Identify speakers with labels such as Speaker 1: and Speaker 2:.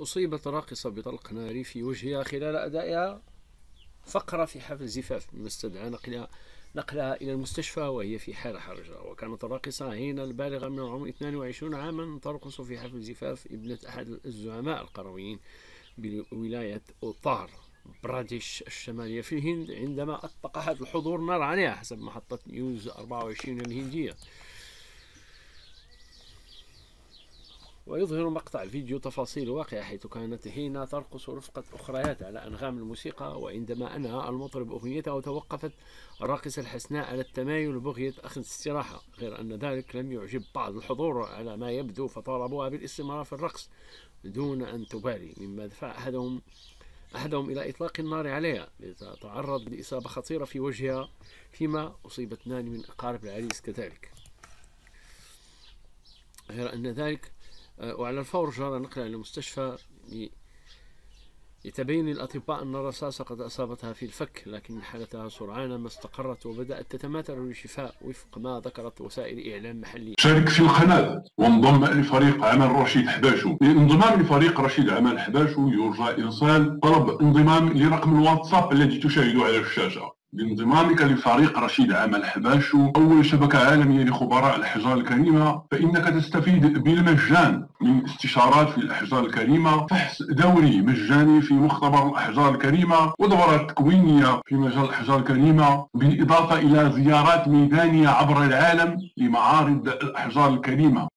Speaker 1: أصيبت راقصة بطلق ناري في وجهها خلال أدائها فقرة في حفل زفاف مما استدعى نقلها نقلها إلى المستشفى وهي في حالة حرجة. وكانت الراقصة هنا البالغة من العمر 22 عاما ترقص في حفل زفاف ابنة أحد الزعماء القرويين بولاية أوتار براديش الشمالية في الهند عندما أطلق أحد الحضور نار عليها حسب محطة نيوز 24 الهندية. ويظهر مقطع الفيديو تفاصيل واقعة حيث كانت هينا ترقص رفقة أخريات على أنغام الموسيقى وعندما أنهى المطرب أغنيته توقفت الراقصة الحسناء على التمايل بغية أخذ استراحة غير أن ذلك لم يعجب بعض الحضور على ما يبدو فطالبوها بالاستمرار في الرقص دون أن تبالي مما دفع أحدهم أحدهم إلى إطلاق النار عليها لتتعرض لإصابة خطيرة في وجهها فيما أصيب اثنان من أقارب العريس كذلك. غير أن ذلك وعلى الفور جرى نقلها إلى المستشفى يتبين الأطباء أن الرصاصة قد أصابتها في الفك لكن حالتها سرعان ما استقرت وبدأت تتماثل للشفاء وفق ما ذكرت وسائل إعلام محلية
Speaker 2: شارك في القناة وانضم لفريق عمل رشيد حباشو. للانضمام لفريق رشيد عمل حباشو يرجى إرسال طلب انضمام لرقم الواتساب الذي تشاهد على الشاشة. بانضمامك لفريق رشيد عمل حباشو أول شبكة عالمية لخبراء الأحجار الكريمة فإنك تستفيد بالمجان من استشارات في الأحجار الكريمة. فحص دوري مجاني في مختبر الأحجار الكريمة ودورات تكوينية في مجال الأحجار الكريمة بالإضافة إلى زيارات ميدانية عبر العالم لمعارض الأحجار الكريمة.